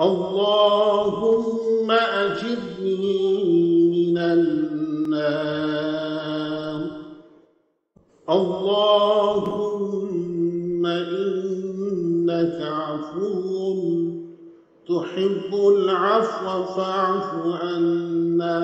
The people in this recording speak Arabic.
اللهم أجرني من النار. اللهم إنك عفو تحب العفو فاعف عنا.